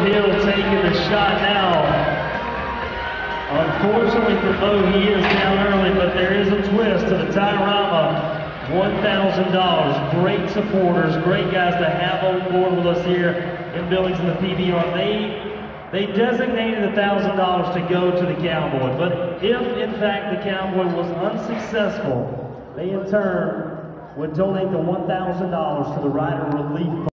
Hill taking the shot now. Unfortunately for Beau, he is down early, but there is a twist to the Tyrama. $1,000. Great supporters, great guys to have on board with us here in Billings in the PBR. They they designated $1,000 to go to the Cowboy, but if in fact the Cowboy was unsuccessful, they in turn would donate the $1,000 to the Rider Relief